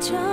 就